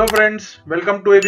Hello friends, welcome to AV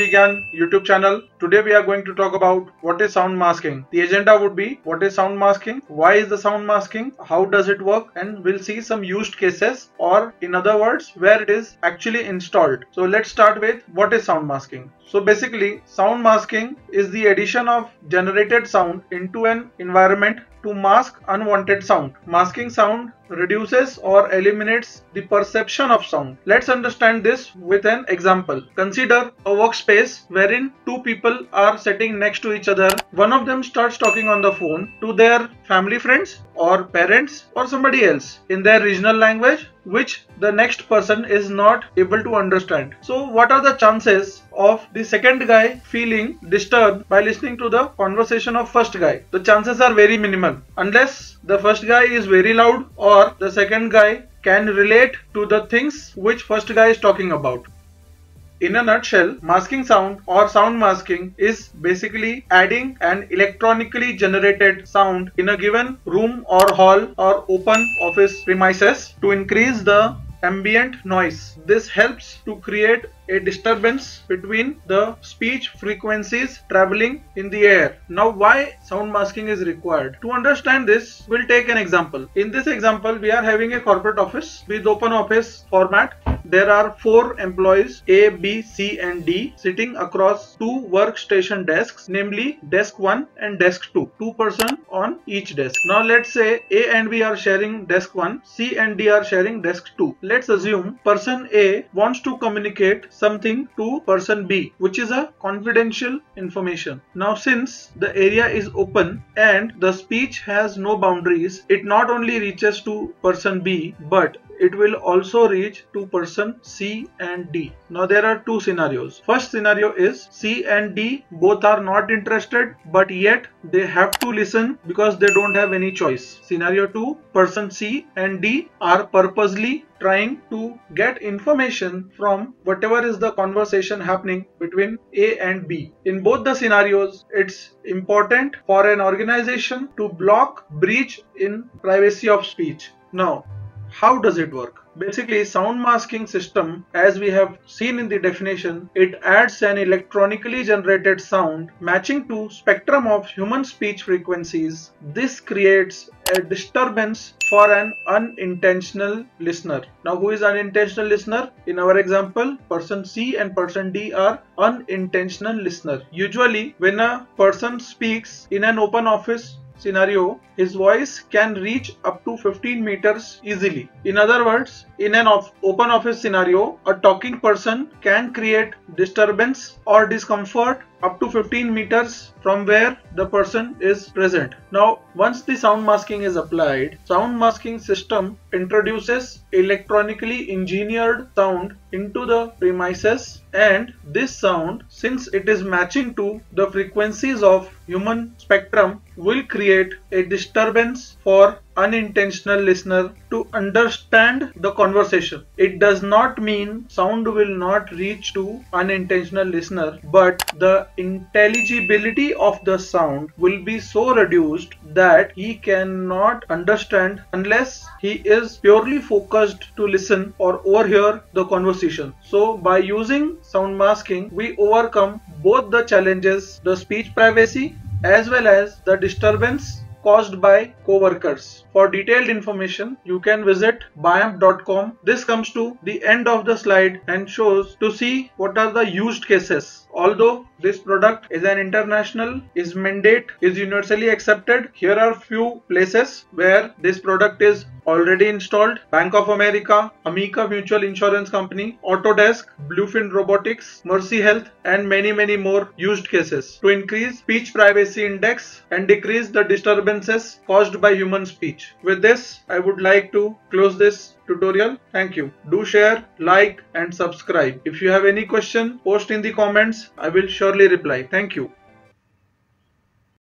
YouTube channel. Today we are going to talk about what is sound masking. The agenda would be what is sound masking, why is the sound masking, how does it work and we'll see some used cases or in other words where it is actually installed. So let's start with what is sound masking. So basically sound masking is the addition of generated sound into an environment to mask unwanted sound. Masking sound reduces or eliminates the perception of sound. Let's understand this with an example. Consider a workspace wherein two people are sitting next to each other. One of them starts talking on the phone to their family friends or parents or somebody else in their regional language which the next person is not able to understand. So what are the chances of the second guy feeling disturbed by listening to the conversation of first guy? The chances are very minimal unless the first guy is very loud or the second guy can relate to the things which first guy is talking about. In a nutshell, masking sound or sound masking is basically adding an electronically generated sound in a given room or hall or open office premises to increase the ambient noise. This helps to create a disturbance between the speech frequencies traveling in the air. Now why sound masking is required? To understand this, we'll take an example. In this example, we are having a corporate office with open office format there are four employees A, B, C and D sitting across two workstation desks namely desk 1 and desk 2. Two person on each desk. Now let's say A and B are sharing desk 1, C and D are sharing desk 2. Let's assume person A wants to communicate something to person B which is a confidential information. Now since the area is open and the speech has no boundaries it not only reaches to person B but it will also reach to person C and D. Now there are two scenarios. First scenario is C and D both are not interested but yet they have to listen because they don't have any choice. Scenario 2 person C and D are purposely trying to get information from whatever is the conversation happening between A and B. In both the scenarios, it's important for an organization to block breach in privacy of speech. Now, how does it work? Basically, sound masking system, as we have seen in the definition, it adds an electronically generated sound matching to spectrum of human speech frequencies. This creates a disturbance for an unintentional listener. Now, who is an unintentional listener? In our example, person C and person D are unintentional listener. Usually, when a person speaks in an open office scenario, his voice can reach up to 15 meters easily. In other words, in an open office scenario, a talking person can create disturbance or discomfort up to 15 meters from where the person is present. Now, once the sound masking is applied, sound masking system introduces electronically engineered sound into the premises and this sound since it is matching to the frequencies of human spectrum will create a disturbance for unintentional listener to understand the conversation. It does not mean sound will not reach to unintentional listener but the intelligibility of the sound will be so reduced that he cannot understand unless he is purely focused to listen or overhear the conversation. So by using sound masking we overcome both the challenges the speech privacy as well as the disturbance caused by coworkers. For detailed information, you can visit biamp.com. This comes to the end of the slide and shows to see what are the used cases. Although this product is an international, is mandate, is universally accepted, here are few places where this product is already installed. Bank of America, Amica Mutual Insurance Company, Autodesk, Bluefin Robotics, Mercy Health and many many more used cases to increase speech privacy index and decrease the disturbances caused by human speech. With this, I would like to close this tutorial. Thank you. Do share, like and subscribe. If you have any question, post in the comments. I will surely reply. Thank you.